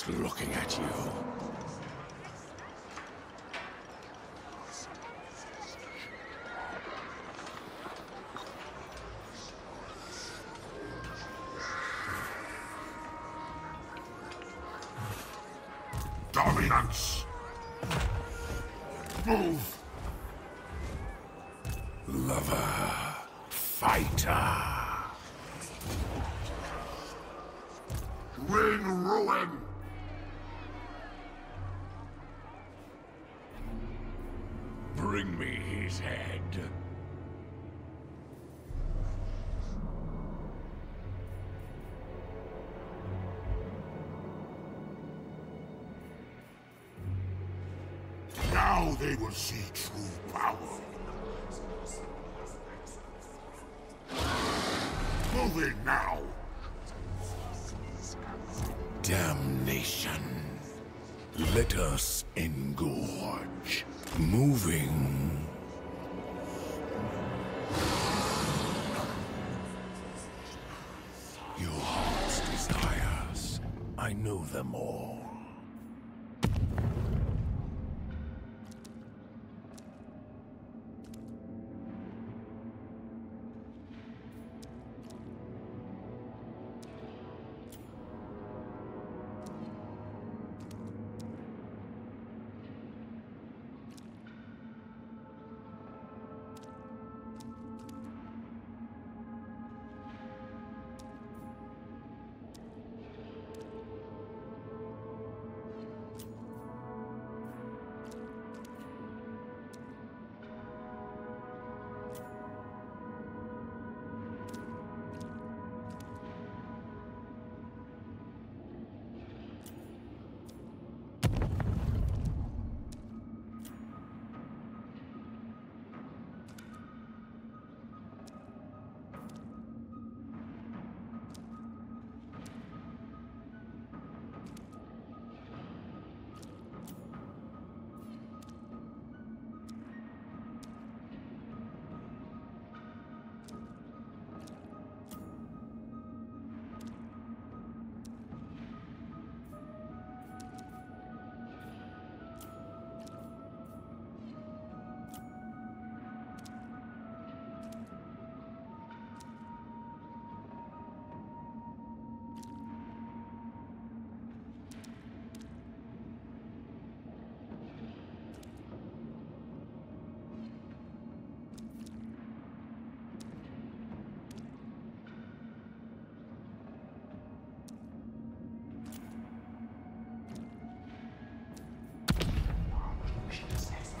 just looking at you. Dominance! Move! Will see true power. Moving now! Damnation. Let us engorge. Moving. Your heart's desires. I know them all.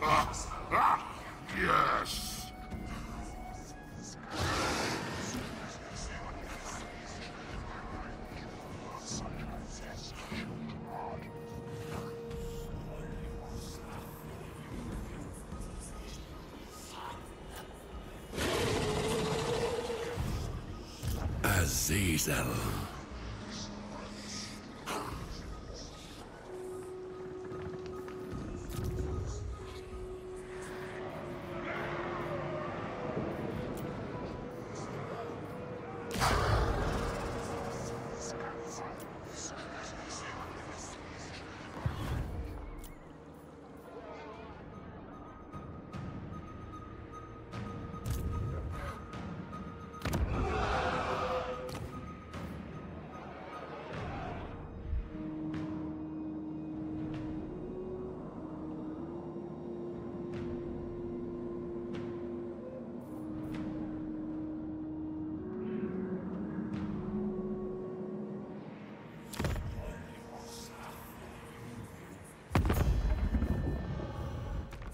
Ah,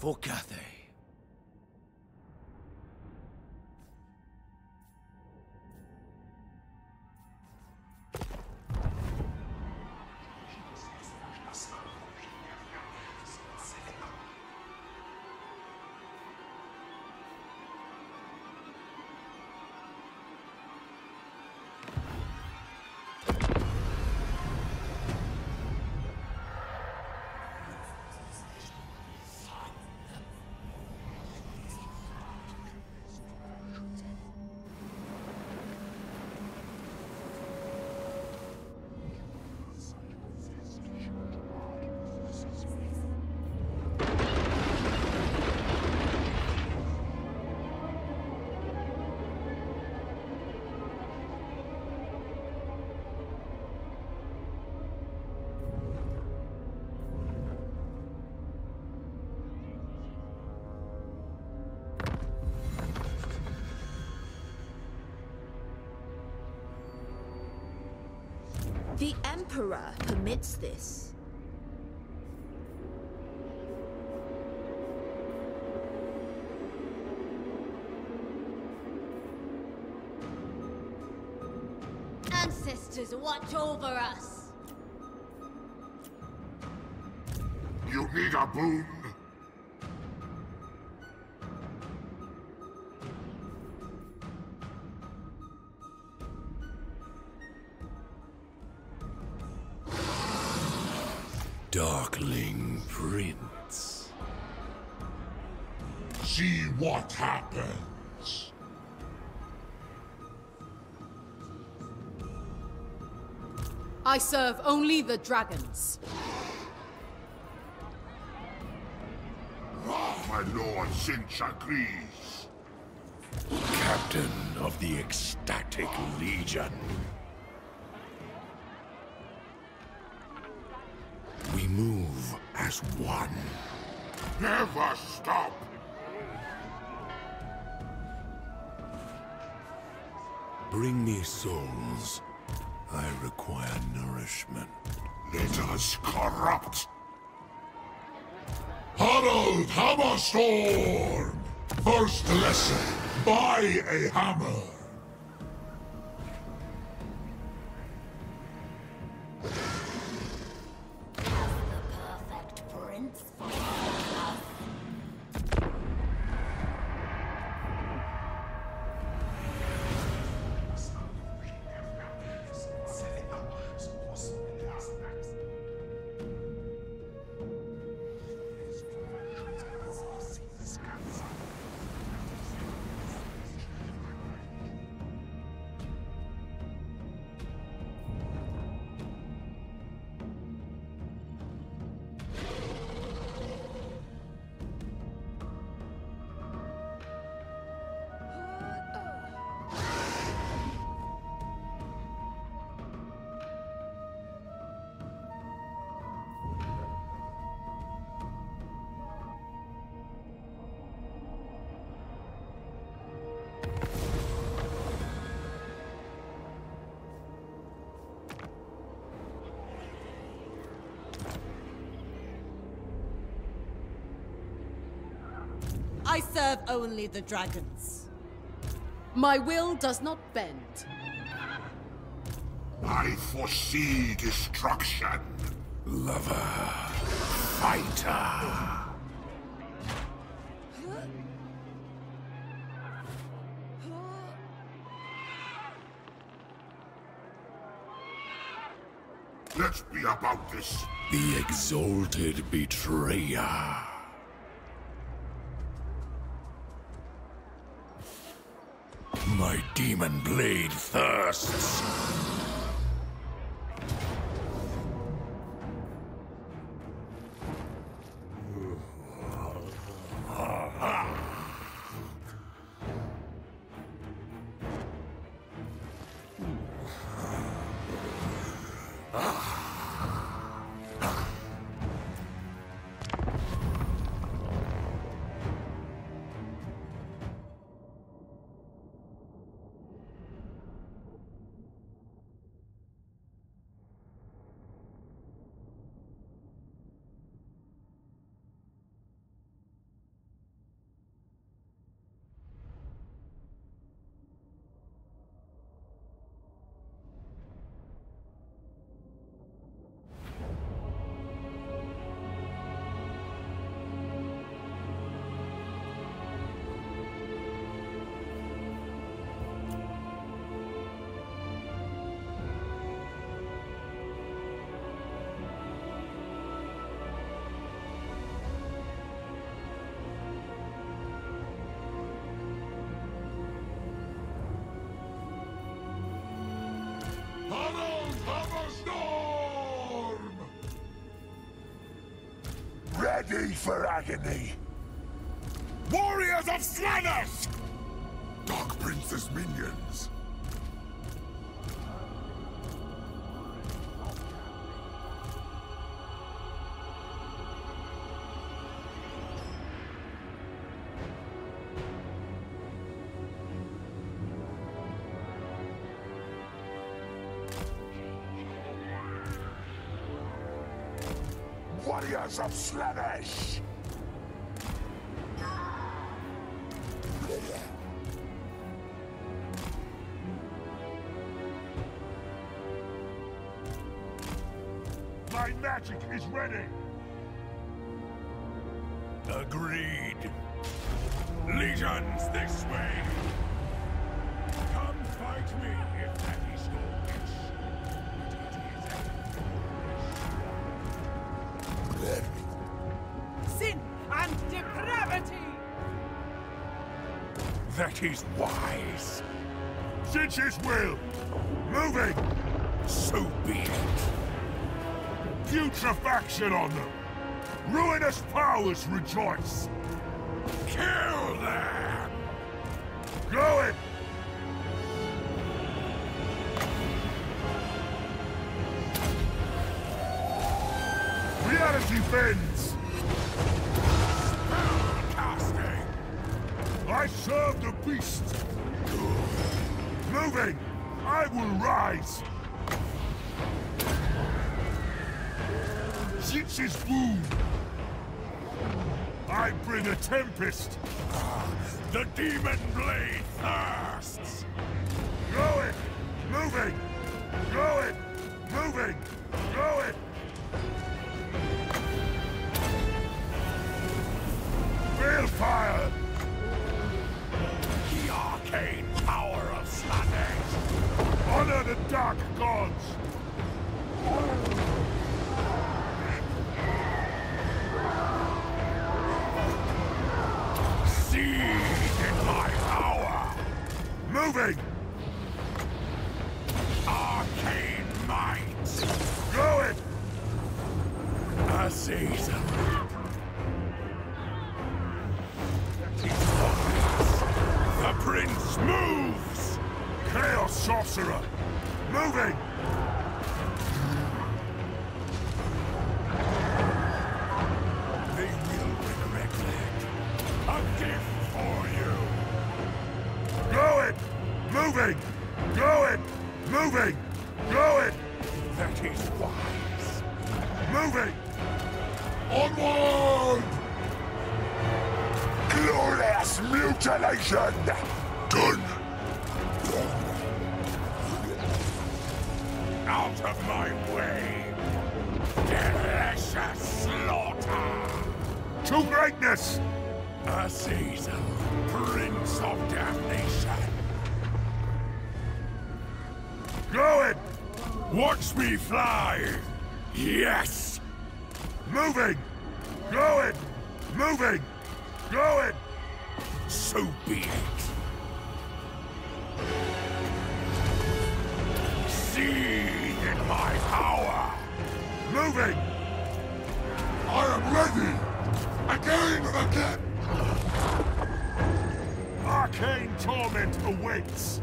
For Cathay. Emperor permits this. Ancestors watch over us. You need a boon? I serve only the dragons. My lord Sinch agrees. Captain of the Ecstatic Legion. We move as one. Never stop! Bring me souls. I require nourishment. Let us corrupt Harald Hammerstorm! First lesson, buy a hammer. Only the dragons. My will does not bend. I foresee destruction. Lover. Fighter. Let's be about this. The exalted betrayer. My demon blade thirsts. Powers of Slaanesh! My magic is ready! Agreed. Legions this way! that is wise. Since his will, moving, so be it. Putrefaction on them! Ruinous powers rejoice! I bring a tempest. Ah, the demon blade thirsts. Go it! Moving! Go it! ready! Again again! Arcane torment awaits!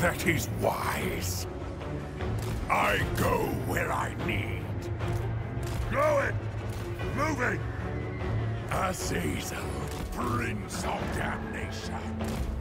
That is wise. I go where I need. Going! Moving! Azazel, Prince of Damnation.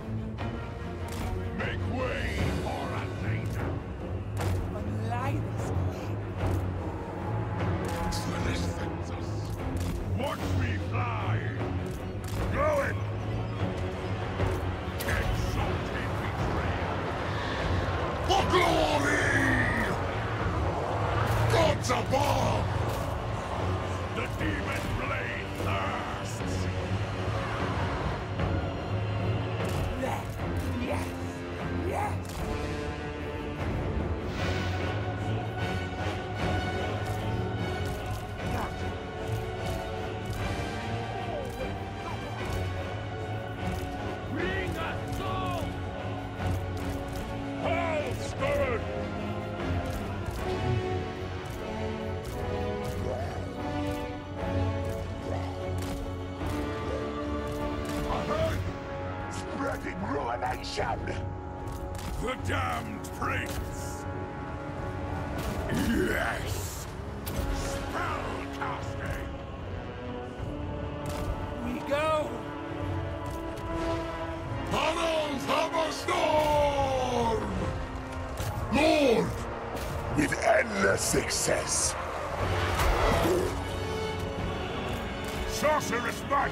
Sorcerous might!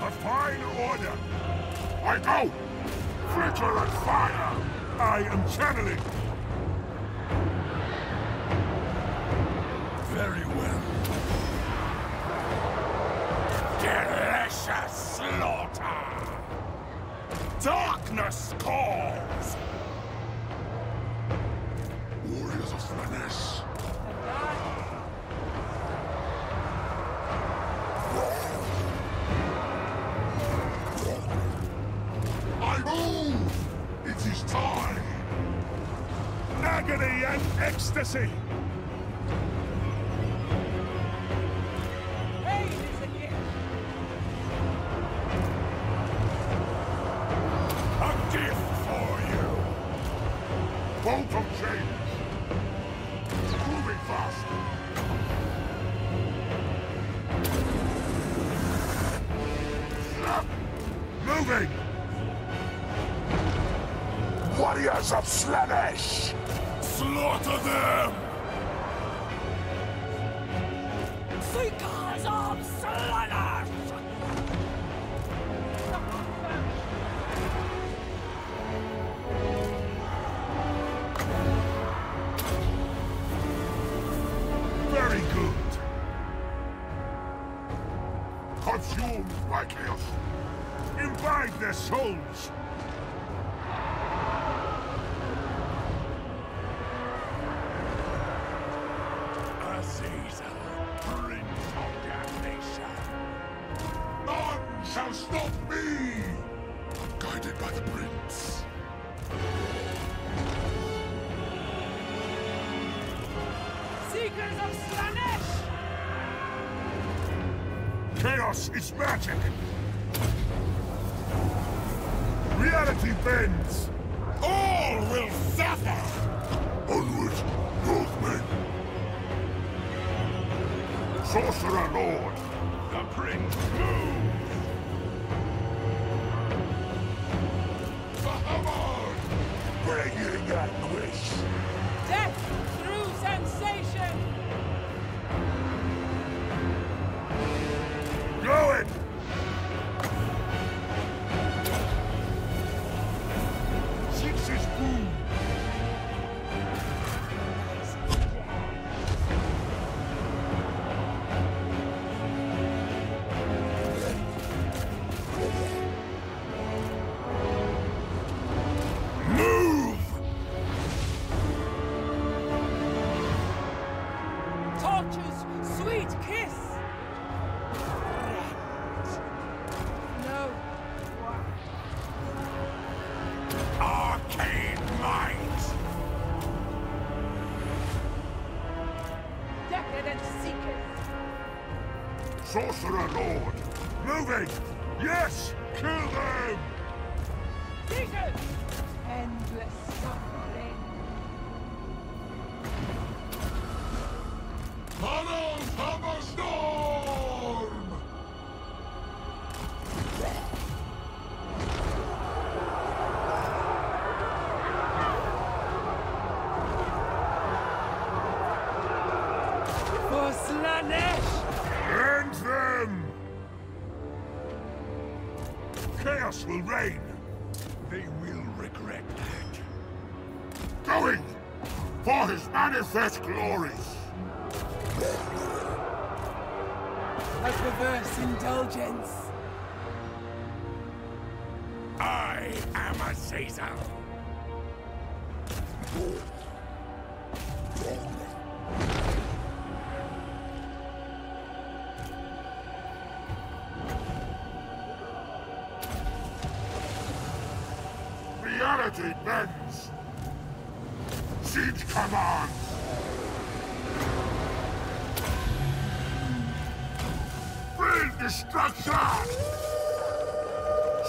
A fine order! I go! Flicker and fire! I am channeling! Very well. Delicious slaughter! Darkness calls! Warriors of Slaanesh! ¡Levántense! Me! Guided by the Prince. Seekers of Slaanesh! Chaos is magic! Reality bends! All will suffer! Onward, Northmen! Sorcerer Lord! The Prince moves! Lord! Moving! His manifest glories! A perverse indulgence! I am Azazel. Reality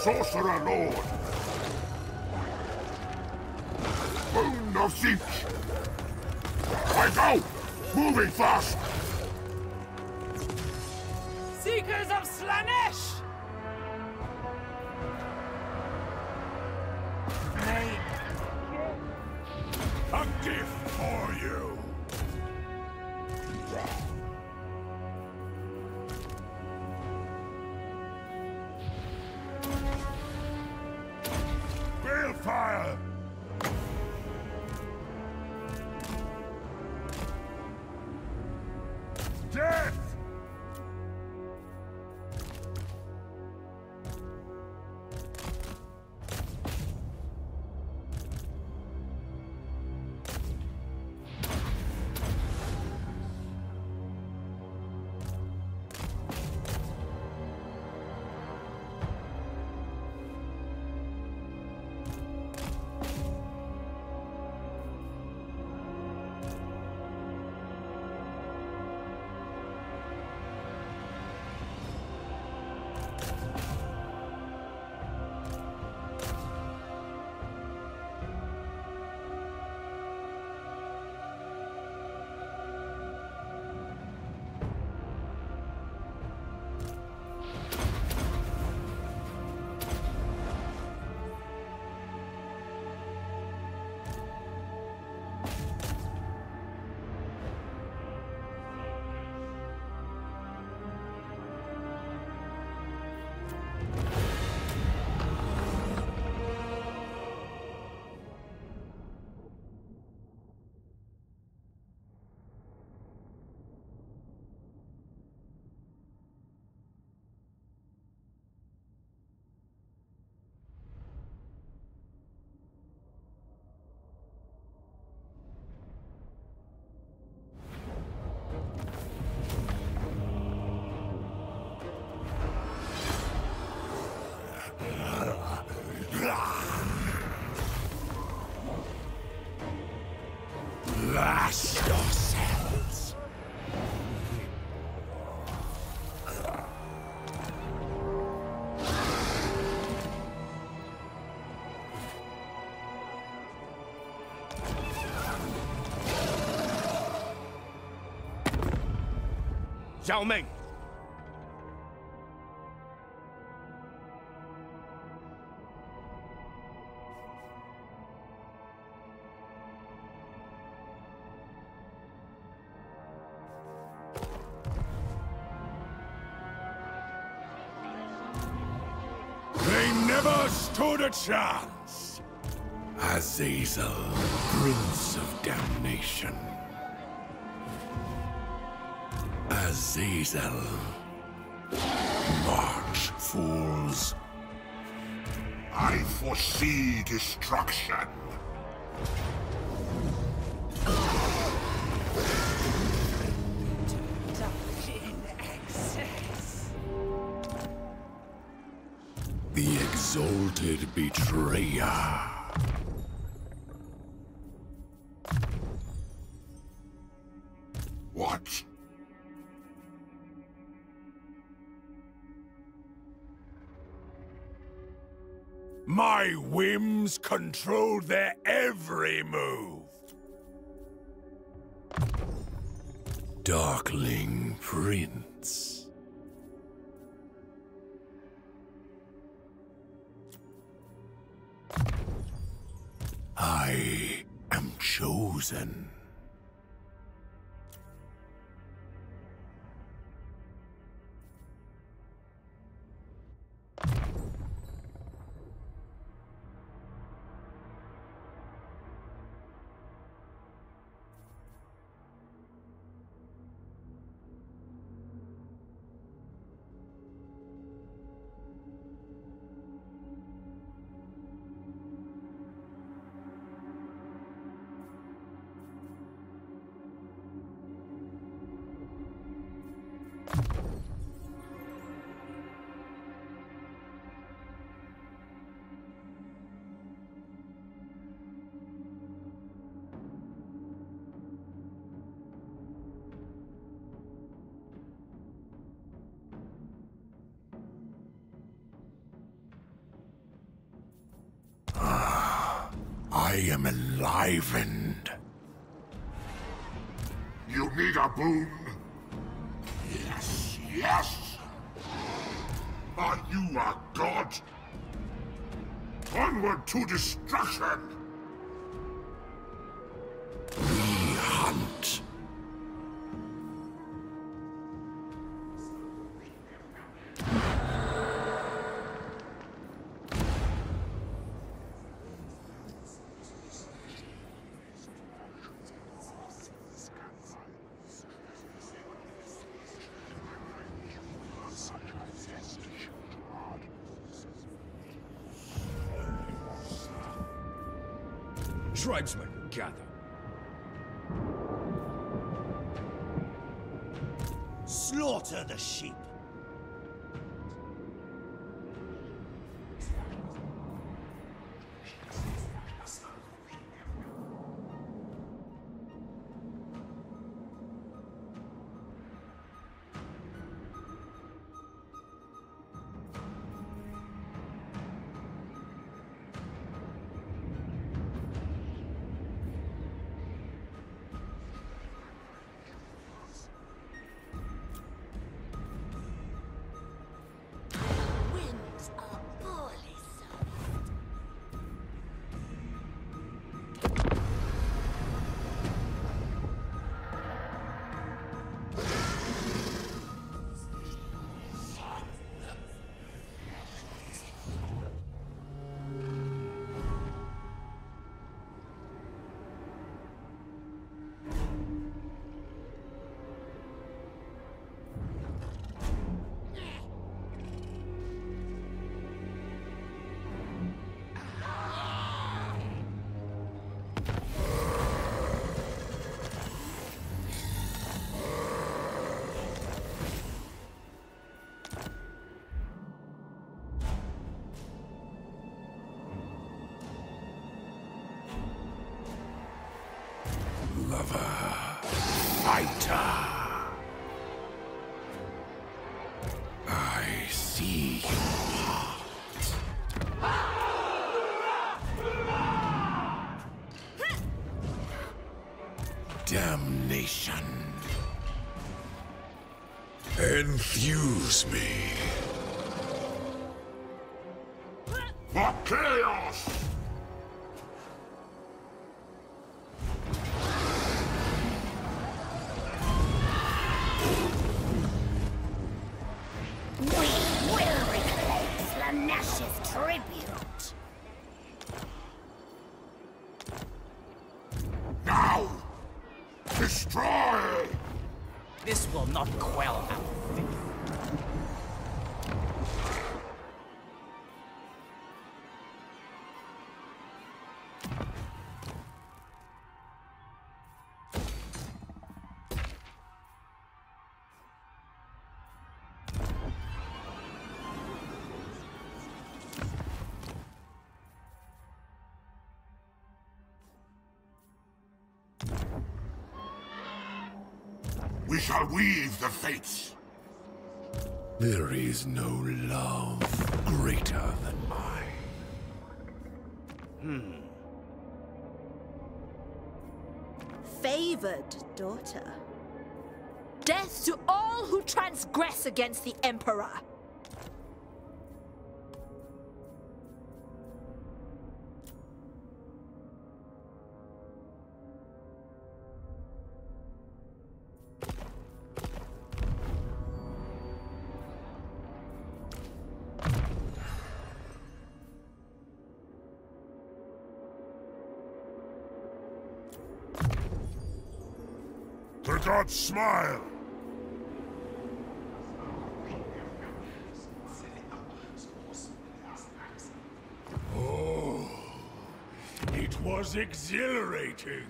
Sorcerer Lord. Boon of Siege. I go! Moving fast! Seekers of Slaanesh! Meng! They never stood a chance. Azazel, Prince of Damnation. Azazel. March, fools. I foresee destruction. The exalted betrayer. Whims control their every move. Darkling Prince. I am chosen. I am enlivened. You need a boon? Yes, yes. Are you a god? Onward to destruction! Infuse me. For chaos! We will reclaim Slaanesh's tribute. Now! Destroy! This will not quell shall weave the fates. There is no love greater than mine. Hmm. Favored daughter. Death to all who transgress against the Emperor. Gods smile. Oh, it was exhilarating.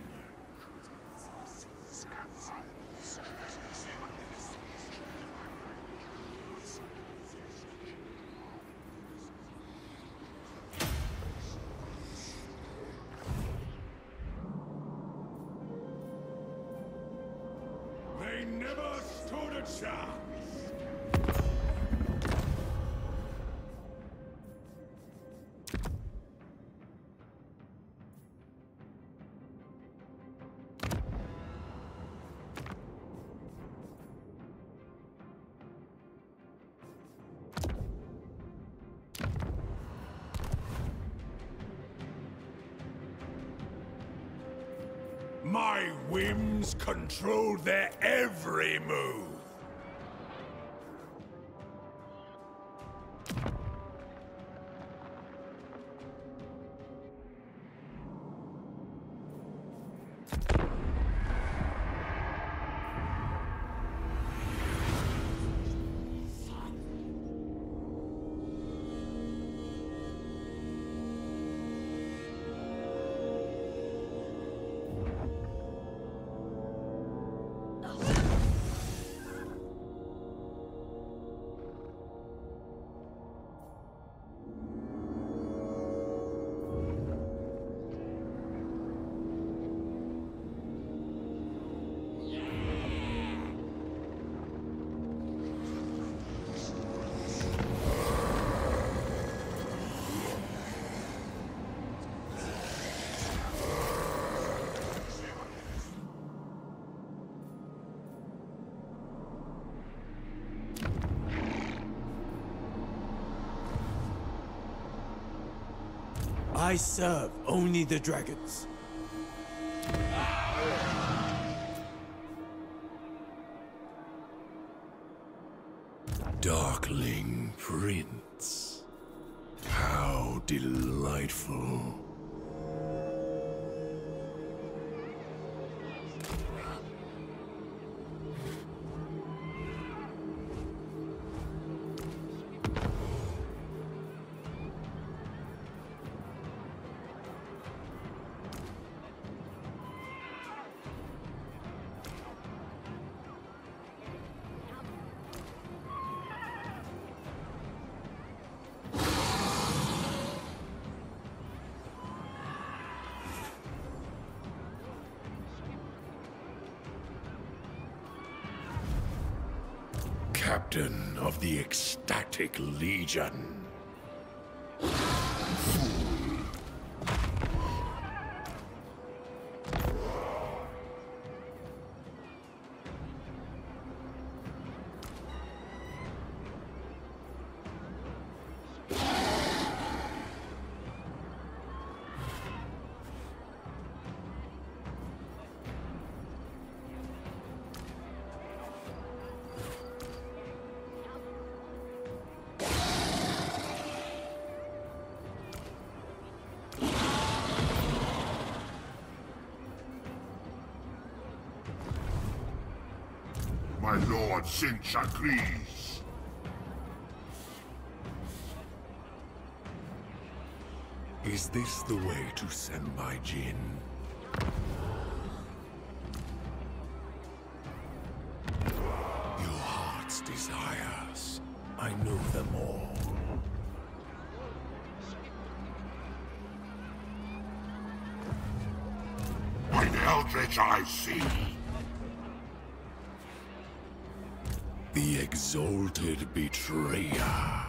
Never stood a chance. Whims control their every move. I serve only the dragons. Darkling Prince. How delightful. Captain of the Ecstatic Legion. Lord Chakris. Is this the way to send my Jin? Your heart's desires. I know them all. Mine eldritch I see. The exalted betrayer.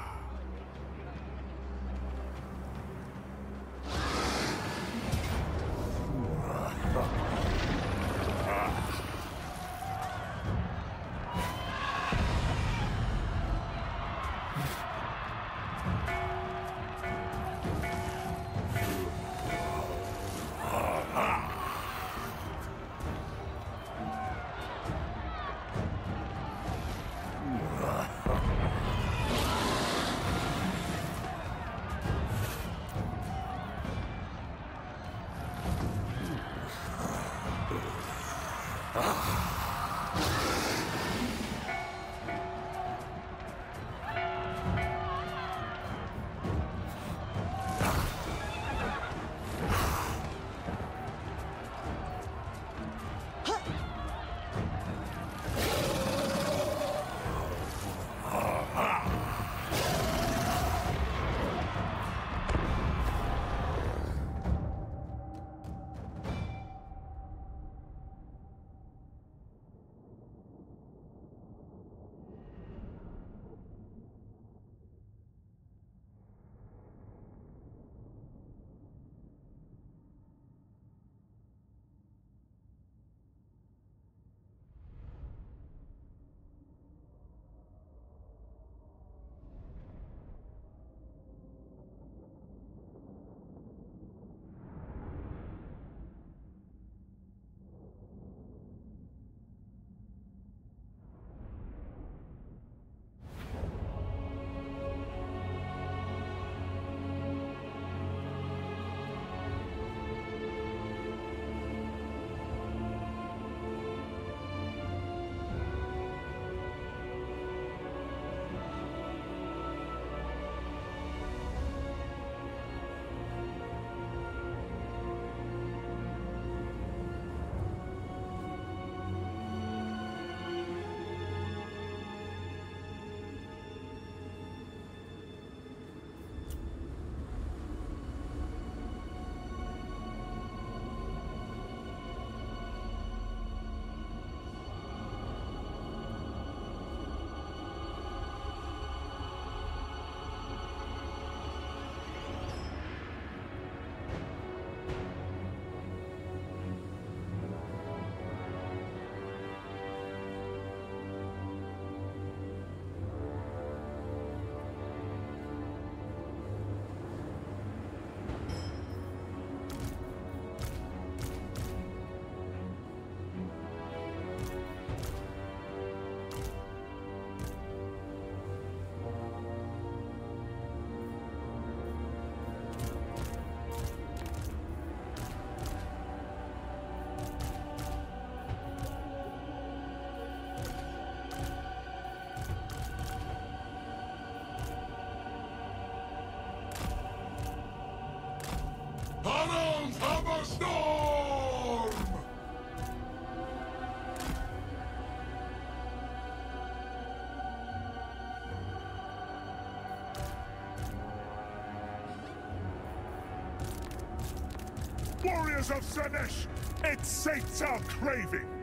Warriors of Slaanesh, it sates our craving!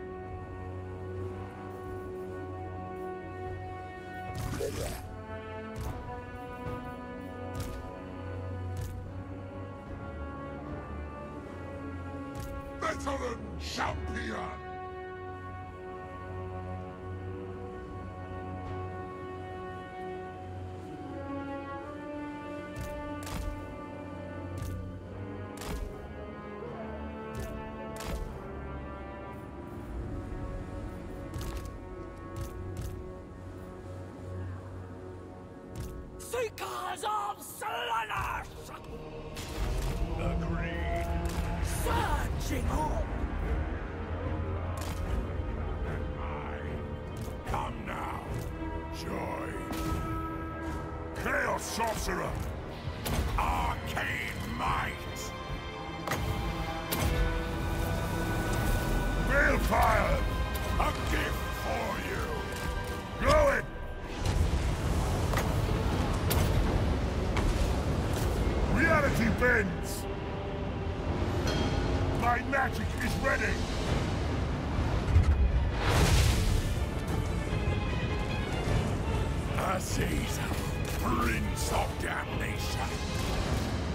prince of damnation.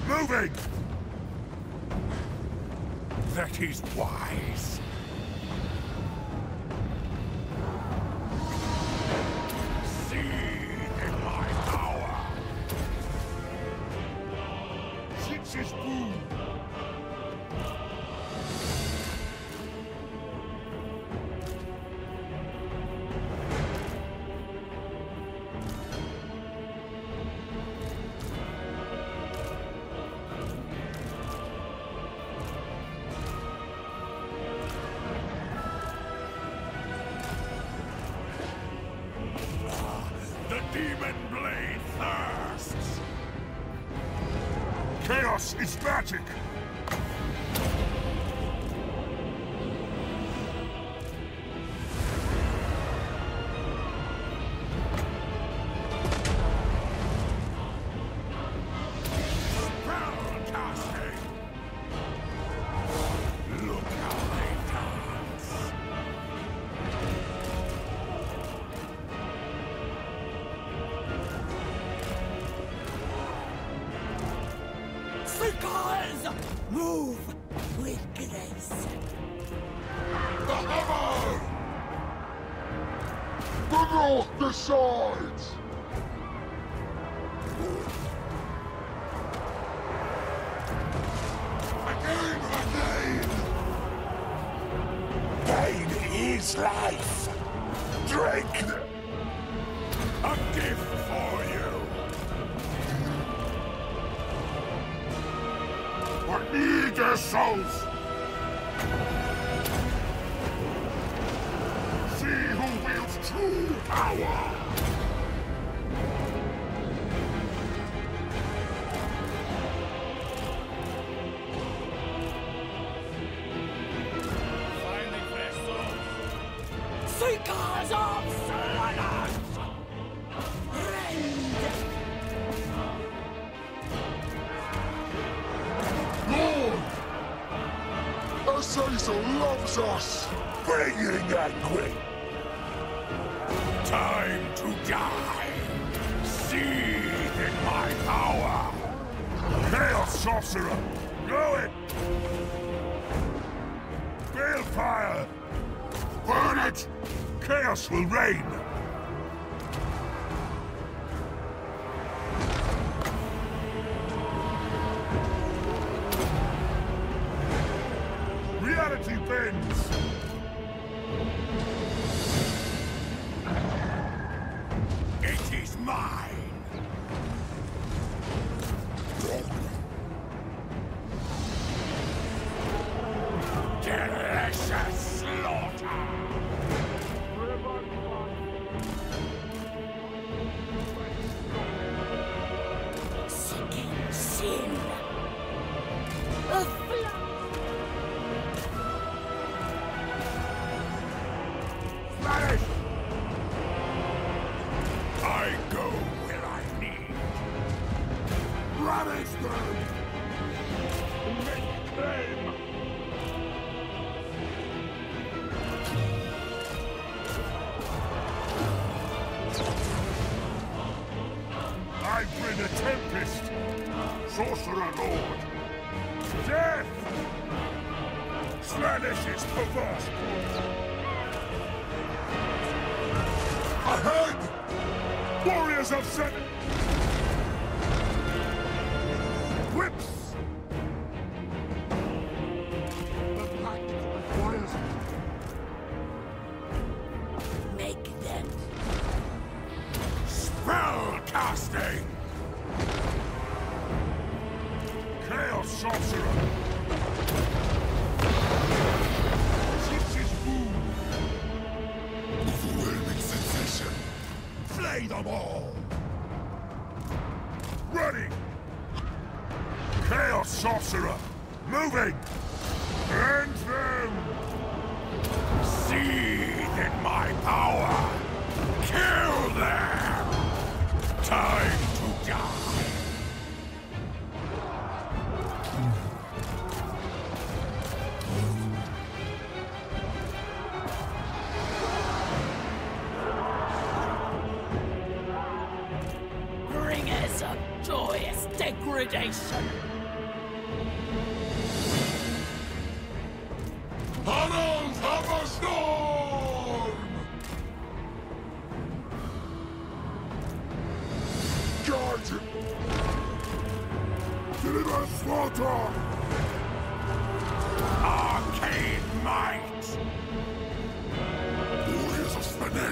Moving! That is wise. save their souls! See who wields true power! Slaanesh's perverse Ahead! Warriors of Seven!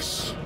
Of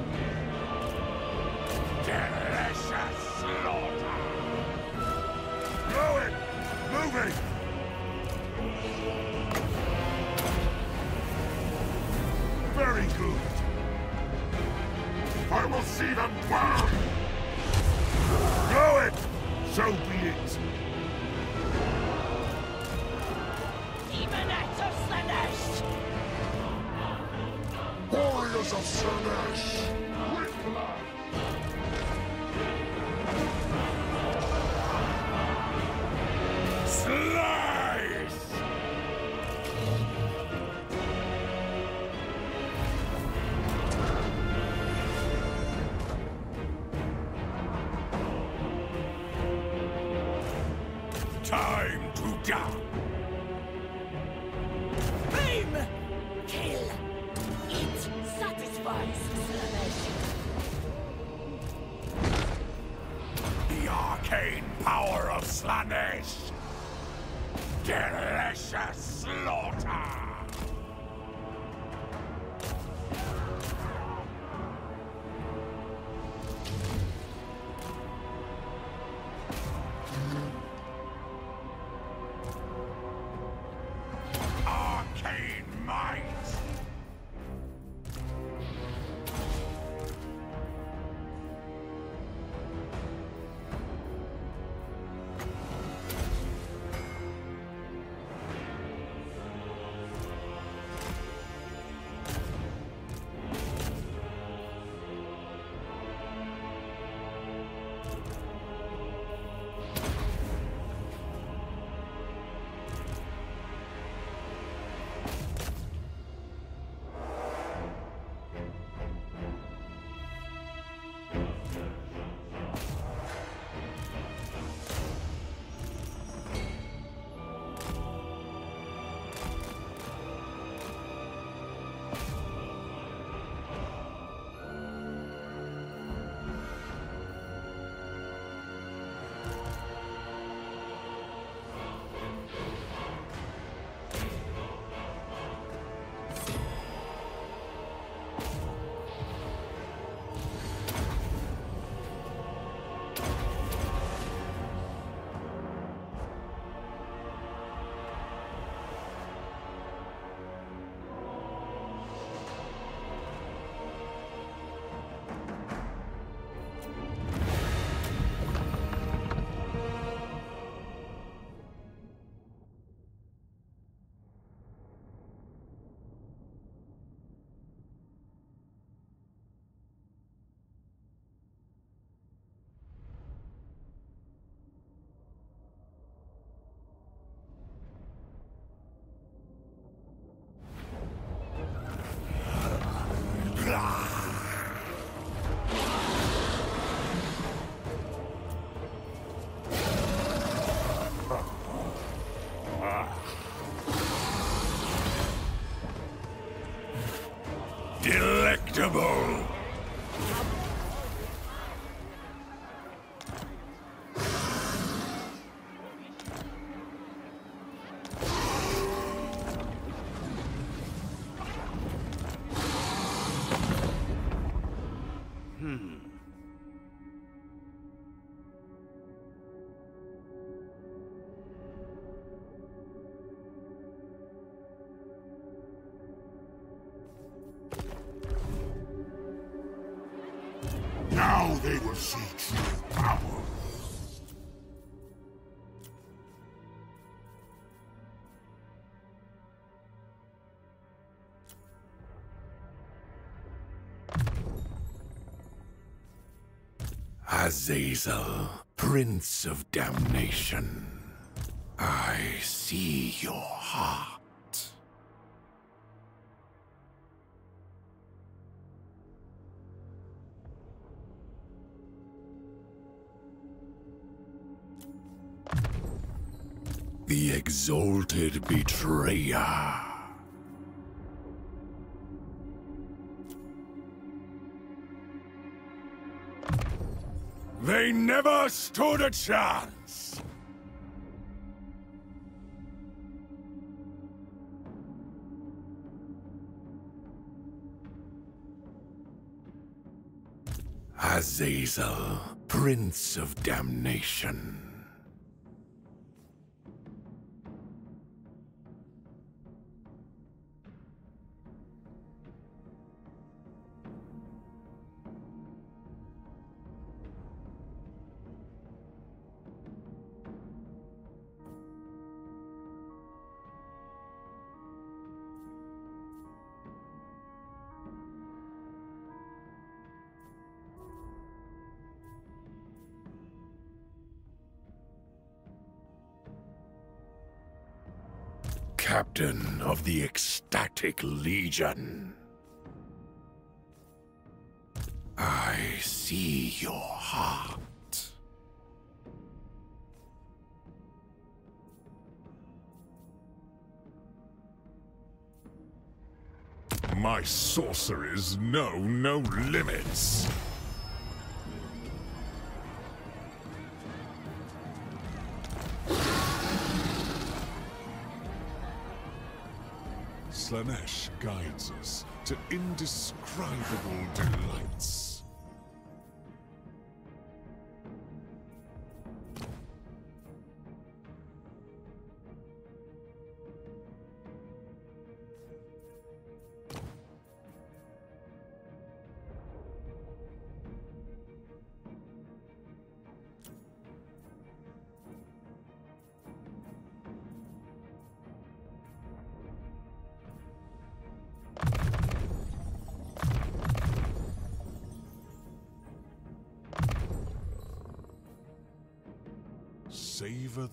Azazel, Prince of Damnation. I see your heart. The exalted betrayer. They never stood a chance! Azazel, Prince of Damnation. Captain of the Ecstatic Legion. I see your heart. My sorceries know no limits. Slaanesh guides us to indescribable delights.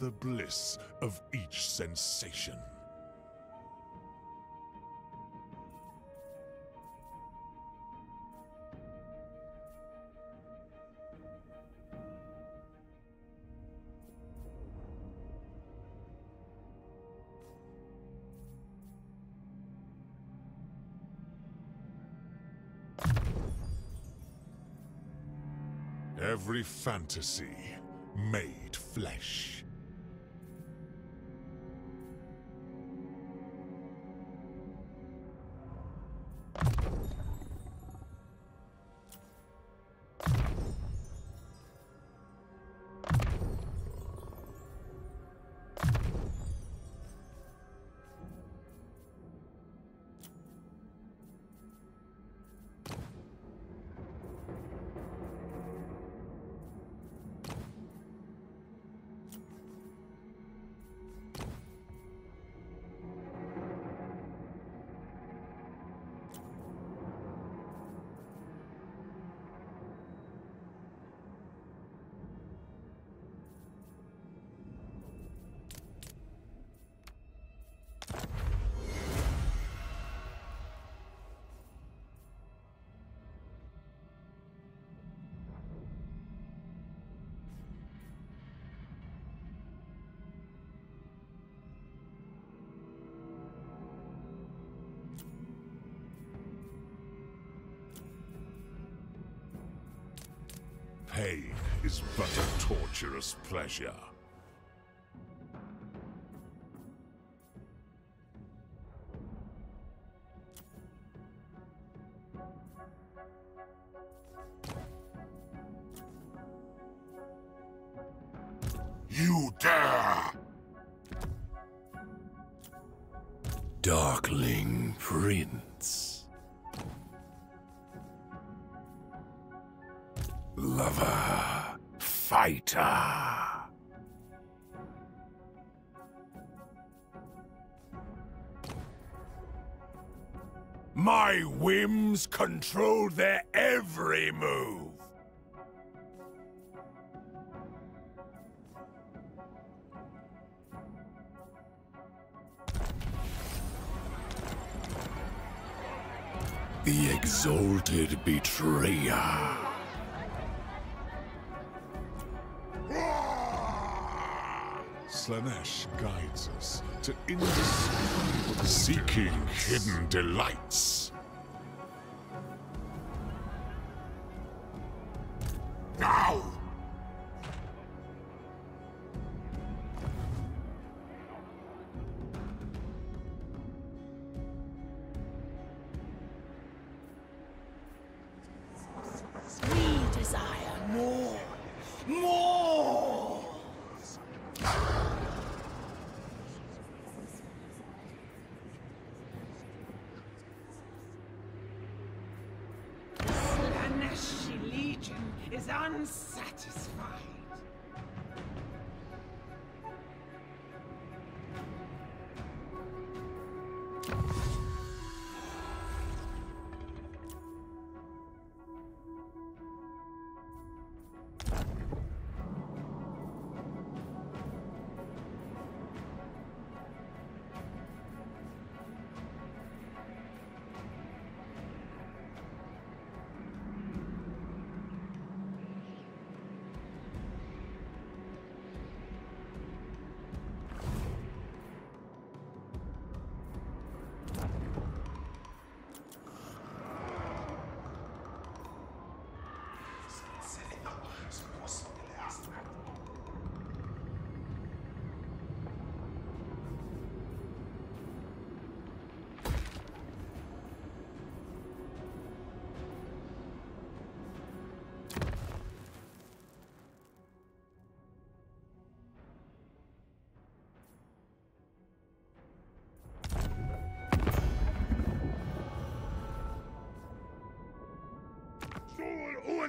The bliss of each sensation. Every fantasy made flesh. Torturous pleasure. You dare! Darkling Prince. Lover. Fighter. My whims control their every move. The exalted betrayer. Slaanesh guides us to indescribable seeking hidden delights.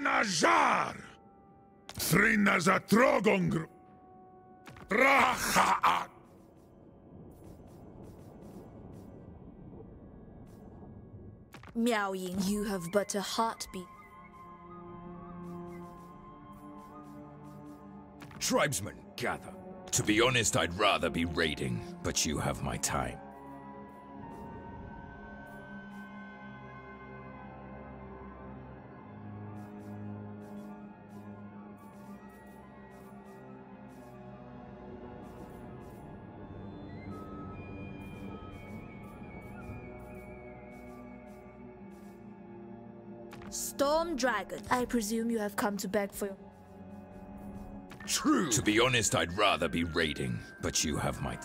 Sur unajar! Trina za trogongr! Rahaat! Miao Ying, you have but a heartbeat. Tribesmen, gather. To be honest, I'd rather be raiding, but you have my time. Storm Dragon, I presume you have come to beg for your... True. To be honest, I'd rather be raiding, but you have my...